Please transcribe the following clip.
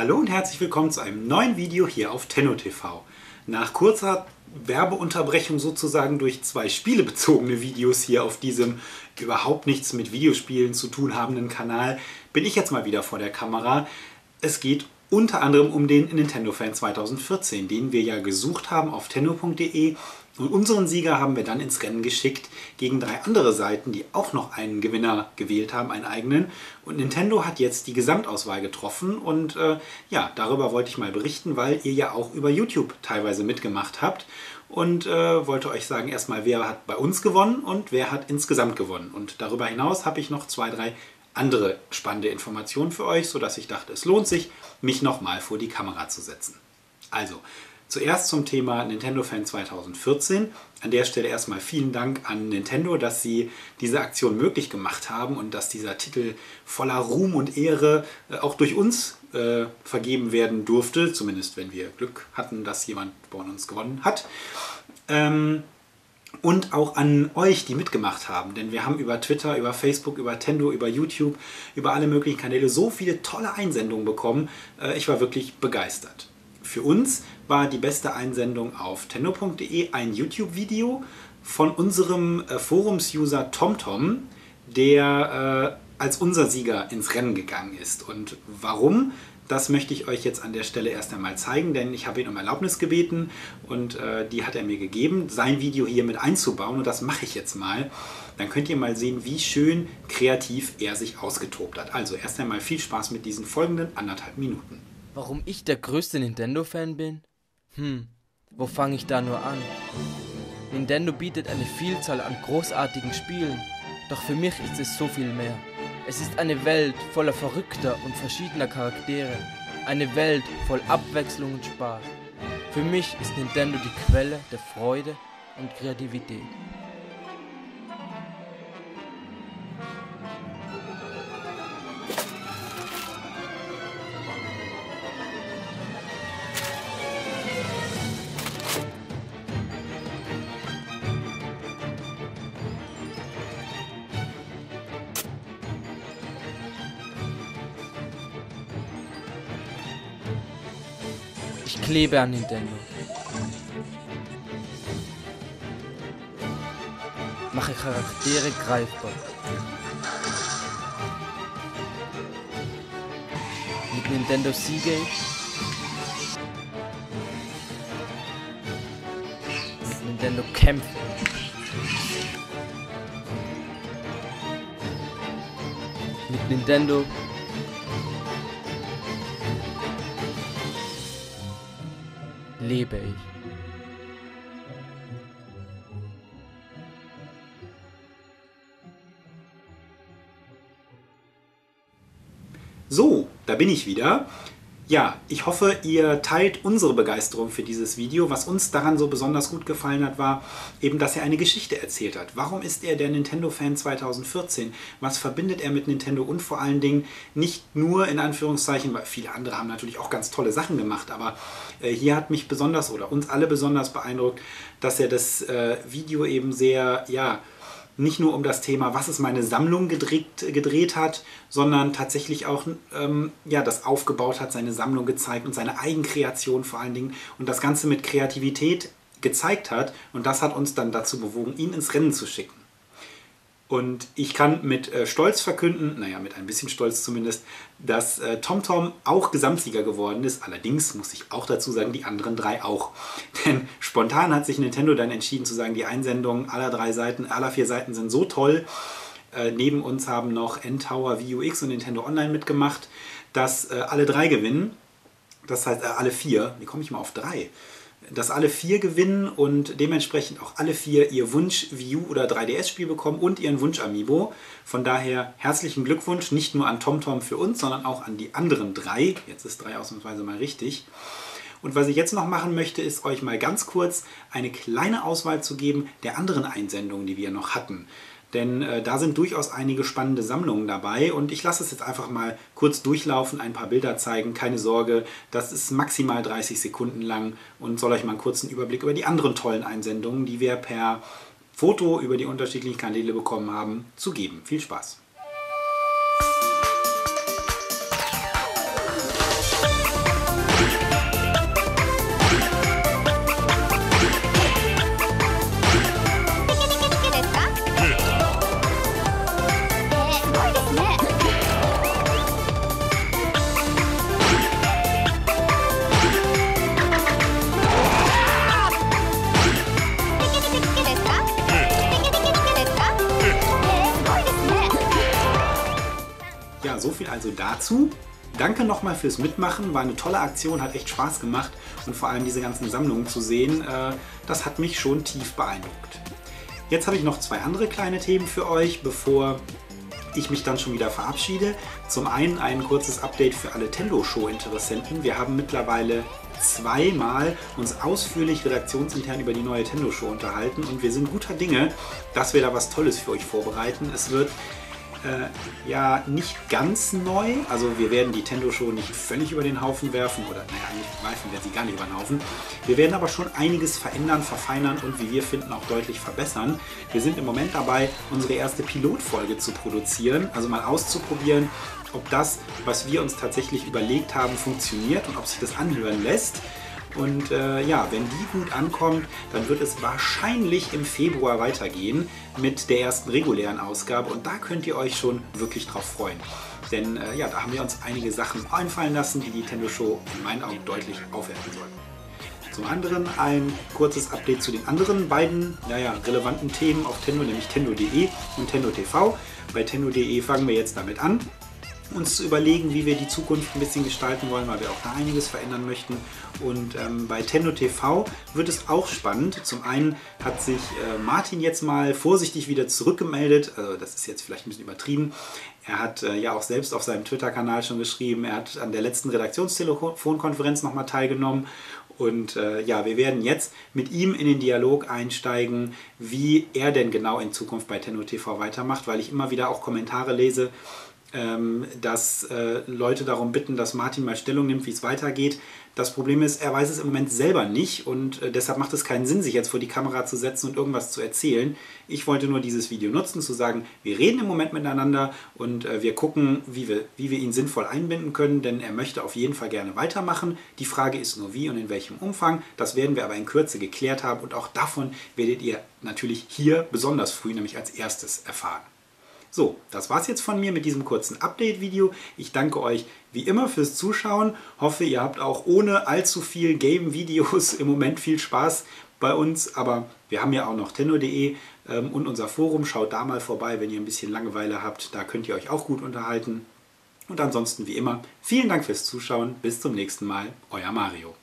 Hallo und herzlich willkommen zu einem neuen Video hier auf Tenno TV. Nach kurzer Werbeunterbrechung sozusagen durch zwei spielebezogene Videos hier auf diesem überhaupt nichts mit Videospielen zu tun habenden Kanal bin ich jetzt mal wieder vor der Kamera. Es geht unter anderem um den Nintendo Fan 2014, den wir ja gesucht haben auf tenno.de und unseren Sieger haben wir dann ins Rennen geschickt gegen drei andere Seiten, die auch noch einen Gewinner gewählt haben, einen eigenen. Und Nintendo hat jetzt die Gesamtauswahl getroffen und äh, ja, darüber wollte ich mal berichten, weil ihr ja auch über YouTube teilweise mitgemacht habt. Und äh, wollte euch sagen, erstmal, wer hat bei uns gewonnen und wer hat insgesamt gewonnen. Und darüber hinaus habe ich noch zwei, drei andere spannende Informationen für euch, sodass ich dachte, es lohnt sich, mich nochmal vor die Kamera zu setzen. Also, Zuerst zum Thema Nintendo Fan 2014. An der Stelle erstmal vielen Dank an Nintendo, dass sie diese Aktion möglich gemacht haben und dass dieser Titel voller Ruhm und Ehre äh, auch durch uns äh, vergeben werden durfte. Zumindest wenn wir Glück hatten, dass jemand von uns gewonnen hat. Ähm, und auch an euch, die mitgemacht haben. Denn wir haben über Twitter, über Facebook, über Tendo, über YouTube, über alle möglichen Kanäle so viele tolle Einsendungen bekommen. Äh, ich war wirklich begeistert. Für uns war die beste Einsendung auf tenno.de ein YouTube-Video von unserem äh, Forums-User TomTom, der äh, als unser Sieger ins Rennen gegangen ist. Und warum? Das möchte ich euch jetzt an der Stelle erst einmal zeigen, denn ich habe ihn um Erlaubnis gebeten und äh, die hat er mir gegeben, sein Video hier mit einzubauen und das mache ich jetzt mal. Dann könnt ihr mal sehen, wie schön kreativ er sich ausgetobt hat. Also erst einmal viel Spaß mit diesen folgenden anderthalb Minuten. Warum ich der größte Nintendo-Fan bin? Hm, wo fange ich da nur an? Nintendo bietet eine Vielzahl an großartigen Spielen, doch für mich ist es so viel mehr. Es ist eine Welt voller verrückter und verschiedener Charaktere, eine Welt voll Abwechslung und Spaß. Für mich ist Nintendo die Quelle der Freude und Kreativität. Klebe an Nintendo. Mache Charaktere greifbar. Mit Nintendo Seagate. Mit Nintendo kämpfe. Mit Nintendo lebe ich. So, da bin ich wieder. Ja, ich hoffe, ihr teilt unsere Begeisterung für dieses Video. Was uns daran so besonders gut gefallen hat, war eben, dass er eine Geschichte erzählt hat. Warum ist er der Nintendo-Fan 2014? Was verbindet er mit Nintendo? Und vor allen Dingen nicht nur in Anführungszeichen, weil viele andere haben natürlich auch ganz tolle Sachen gemacht, aber äh, hier hat mich besonders oder uns alle besonders beeindruckt, dass er das äh, Video eben sehr, ja, nicht nur um das Thema, was ist meine Sammlung gedreht, gedreht hat, sondern tatsächlich auch ähm, ja, das aufgebaut hat, seine Sammlung gezeigt und seine Eigenkreation vor allen Dingen und das Ganze mit Kreativität gezeigt hat. Und das hat uns dann dazu bewogen, ihn ins Rennen zu schicken. Und ich kann mit äh, Stolz verkünden, naja, mit ein bisschen Stolz zumindest, dass äh, TomTom auch Gesamtsieger geworden ist. Allerdings muss ich auch dazu sagen, die anderen drei auch. Denn spontan hat sich Nintendo dann entschieden zu sagen, die Einsendungen aller drei Seiten, aller vier Seiten sind so toll. Äh, neben uns haben noch N-Tower, VUX und Nintendo Online mitgemacht, dass äh, alle drei gewinnen. Das heißt, äh, alle vier. Wie komme ich mal auf drei? Dass alle vier gewinnen und dementsprechend auch alle vier ihr Wunsch Wii U oder 3DS-Spiel bekommen und ihren Wunsch Amiibo. Von daher herzlichen Glückwunsch nicht nur an TomTom für uns, sondern auch an die anderen drei. Jetzt ist drei ausnahmsweise mal richtig. Und was ich jetzt noch machen möchte, ist euch mal ganz kurz eine kleine Auswahl zu geben der anderen Einsendungen, die wir noch hatten. Denn äh, da sind durchaus einige spannende Sammlungen dabei und ich lasse es jetzt einfach mal kurz durchlaufen, ein paar Bilder zeigen. Keine Sorge, das ist maximal 30 Sekunden lang und soll euch mal einen kurzen Überblick über die anderen tollen Einsendungen, die wir per Foto über die unterschiedlichen Kanäle bekommen haben, zu geben. Viel Spaß! Viel also dazu. Danke nochmal fürs Mitmachen, war eine tolle Aktion, hat echt Spaß gemacht und vor allem diese ganzen Sammlungen zu sehen, äh, das hat mich schon tief beeindruckt. Jetzt habe ich noch zwei andere kleine Themen für euch, bevor ich mich dann schon wieder verabschiede. Zum einen ein kurzes Update für alle Tendo-Show-Interessenten. Wir haben mittlerweile zweimal uns ausführlich redaktionsintern über die neue Tendo-Show unterhalten und wir sind guter Dinge, dass wir da was Tolles für euch vorbereiten. Es wird äh, ja nicht ganz neu. Also wir werden die Tendo-Show nicht völlig über den Haufen werfen oder naja, eigentlich werfen wir sie gar nicht über den Haufen. Wir werden aber schon einiges verändern, verfeinern und wie wir finden auch deutlich verbessern. Wir sind im Moment dabei, unsere erste Pilotfolge zu produzieren, also mal auszuprobieren, ob das, was wir uns tatsächlich überlegt haben, funktioniert und ob sich das anhören lässt. Und äh, ja, wenn die gut ankommt, dann wird es wahrscheinlich im Februar weitergehen mit der ersten regulären Ausgabe. Und da könnt ihr euch schon wirklich drauf freuen. Denn äh, ja, da haben wir uns einige Sachen einfallen lassen, die die Nintendo Show in meinen Augen deutlich aufwerten sollen. Zum anderen ein kurzes Update zu den anderen beiden naja, relevanten Themen auf Tendo, nämlich Tendo.de und Tendo TV. Bei Tendo.de fangen wir jetzt damit an uns zu überlegen, wie wir die Zukunft ein bisschen gestalten wollen, weil wir auch da einiges verändern möchten. Und ähm, bei Tendo TV wird es auch spannend. Zum einen hat sich äh, Martin jetzt mal vorsichtig wieder zurückgemeldet. Also das ist jetzt vielleicht ein bisschen übertrieben. Er hat äh, ja auch selbst auf seinem Twitter-Kanal schon geschrieben, er hat an der letzten Redaktionstelefonkonferenz nochmal teilgenommen und äh, ja, wir werden jetzt mit ihm in den Dialog einsteigen, wie er denn genau in Zukunft bei Tenno TV weitermacht, weil ich immer wieder auch Kommentare lese, ähm, dass äh, Leute darum bitten, dass Martin mal Stellung nimmt, wie es weitergeht. Das Problem ist, er weiß es im Moment selber nicht und äh, deshalb macht es keinen Sinn, sich jetzt vor die Kamera zu setzen und irgendwas zu erzählen. Ich wollte nur dieses Video nutzen, zu sagen, wir reden im Moment miteinander und äh, wir gucken, wie wir, wie wir ihn sinnvoll einbinden können, denn er möchte auf jeden Fall gerne weitermachen. Die Frage ist nur wie und in welchem Umfang. Das werden wir aber in Kürze geklärt haben und auch davon werdet ihr natürlich hier besonders früh, nämlich als erstes erfahren. So, das war's jetzt von mir mit diesem kurzen Update-Video. Ich danke euch wie immer fürs Zuschauen. Hoffe, ihr habt auch ohne allzu viel Game-Videos im Moment viel Spaß bei uns. Aber wir haben ja auch noch tenno.de ähm, und unser Forum. Schaut da mal vorbei, wenn ihr ein bisschen Langeweile habt. Da könnt ihr euch auch gut unterhalten. Und ansonsten wie immer, vielen Dank fürs Zuschauen. Bis zum nächsten Mal. Euer Mario.